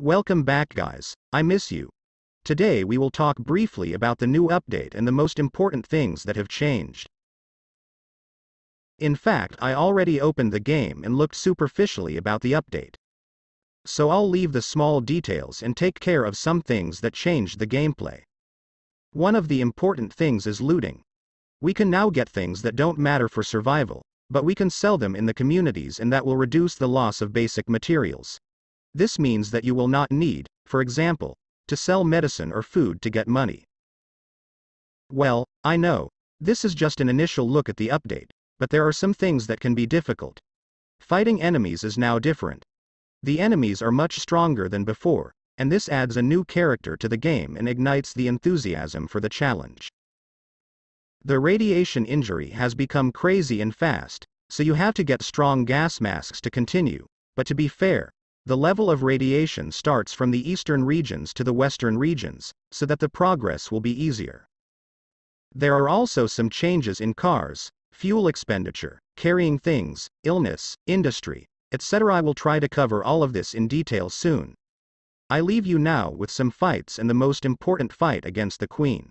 Welcome back guys, I miss you. Today we will talk briefly about the new update and the most important things that have changed. In fact I already opened the game and looked superficially about the update. So I'll leave the small details and take care of some things that changed the gameplay. One of the important things is looting. We can now get things that don't matter for survival, but we can sell them in the communities and that will reduce the loss of basic materials. This means that you will not need, for example, to sell medicine or food to get money. Well, I know, this is just an initial look at the update, but there are some things that can be difficult. Fighting enemies is now different. The enemies are much stronger than before, and this adds a new character to the game and ignites the enthusiasm for the challenge. The radiation injury has become crazy and fast, so you have to get strong gas masks to continue, but to be fair, the level of radiation starts from the eastern regions to the western regions, so that the progress will be easier. There are also some changes in cars, fuel expenditure, carrying things, illness, industry, etc. I will try to cover all of this in detail soon. I leave you now with some fights and the most important fight against the Queen.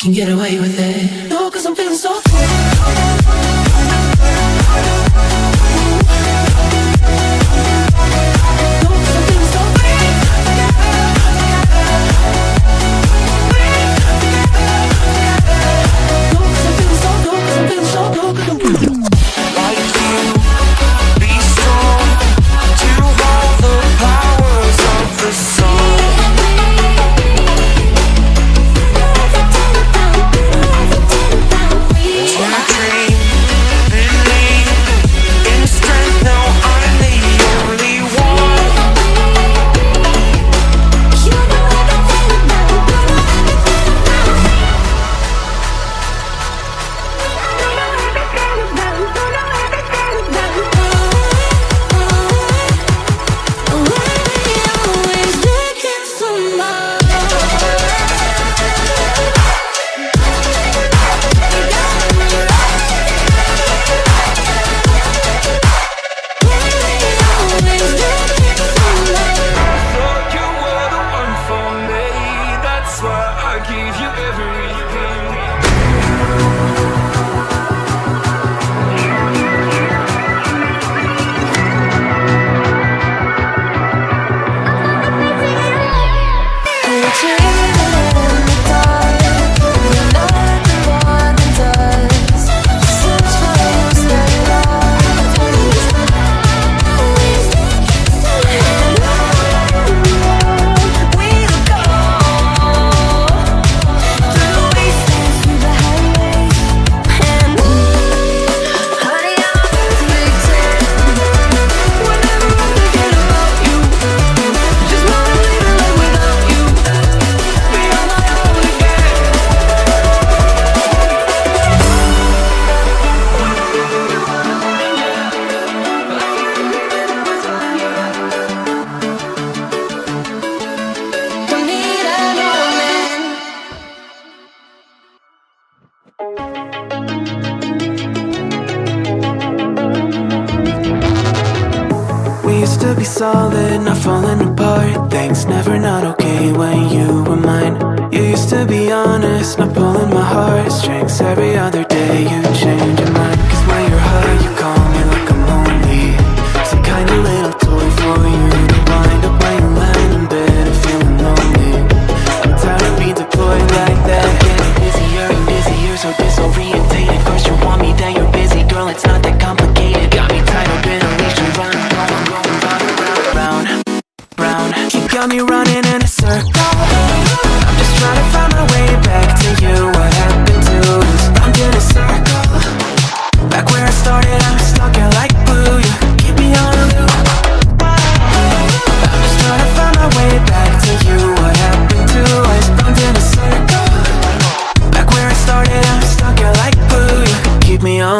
can get away with it. drinks every other day You change your mind. Cause when you're high you call me like I'm lonely. It's Some kind of little toy for you to wind up when you're in bed and feeling lonely. I'm tired of being deployed like that. I'm getting busier and busier so disorientated. First you want me then you're busy. Girl it's not that complicated. Got me tied up in a leash and running Going, going, round, round, round, round You got me running in a circle. I'm just trying to find my way back to you.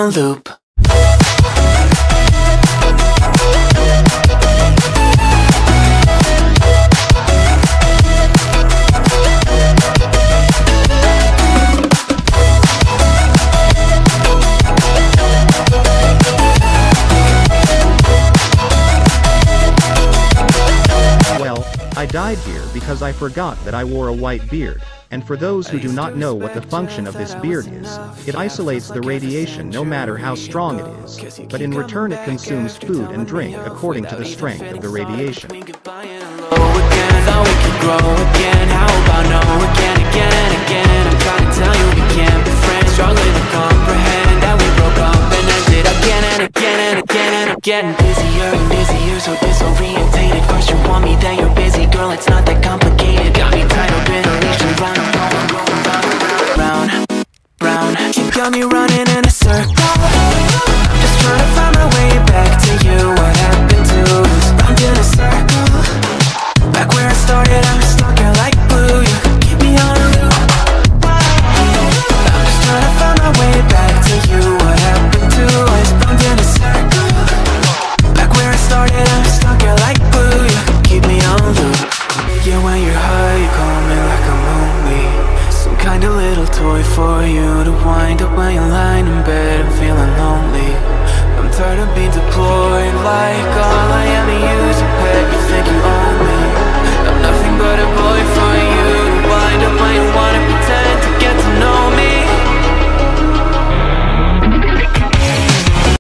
on loop. Well, I died here because I forgot that I wore a white beard and for those who do not know what the function of this beard is, it isolates the radiation no matter how strong it is, but in return it consumes food and drink according to the strength of the radiation. Getting busier and busier So disorientated First you want me, then you're busy Girl, it's not that complicated toy for you to wind up when you're lying in bed. And feeling lonely. I'm tired of being deployed like all I am is you pet You think you oh, are